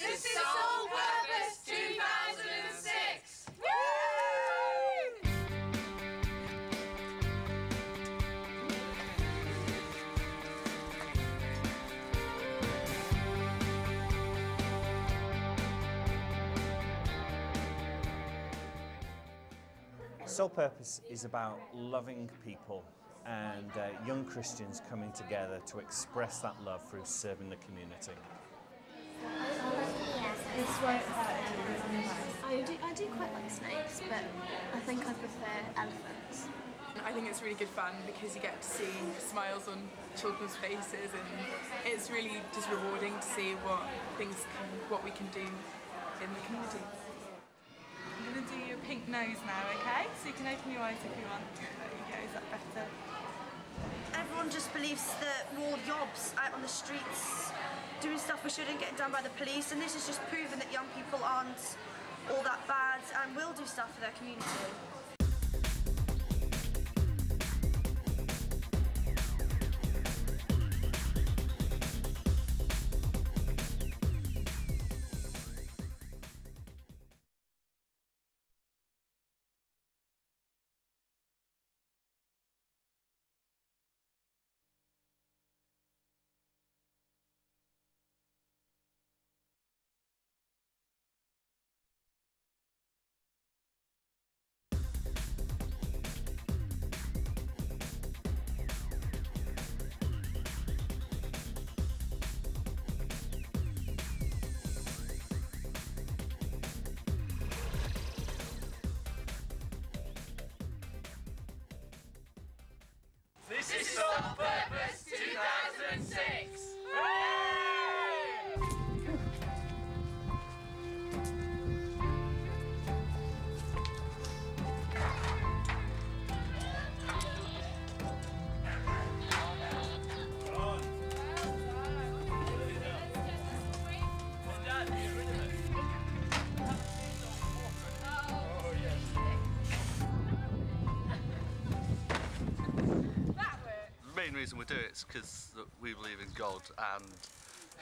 This is Soul Purpose 2006. Woo! Soul Purpose is about loving people and uh, young Christians coming together to express that love through serving the community. I do, I do quite like snakes, but I think I prefer elephants. I think it's really good fun because you get to see smiles on children's faces and it's really just rewarding to see what things can, what we can do in the community. I'm going to do your pink nose now, okay? So you can open your eyes if you want. There you go, is that better? Everyone just believes that yobs out on the streets doing stuff we shouldn't, getting done by the police, and this is just proving that young people aren't all that bad and will do stuff for their community. Main reason we do it is because we believe in God and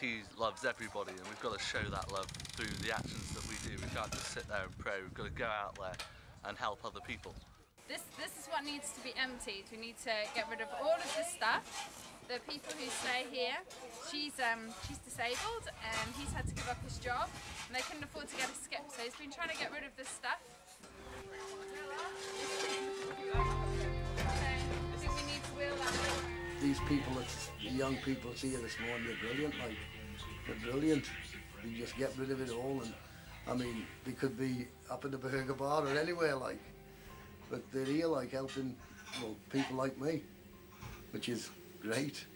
He loves everybody and we've got to show that love through the actions that we do. We can't just sit there and pray, we've got to go out there and help other people. This, this is what needs to be emptied. We need to get rid of all of this stuff. The people who stay here, she's um, she's disabled and he's had to give up his job and they couldn't afford to get a skip. So he's been trying to get rid of this stuff. These people, the young people that's here this morning, they're brilliant, like, they're brilliant. You just get rid of it all and, I mean, they could be up in the burger bar or anywhere, like, but they're here, like, helping, well, people like me, which is great.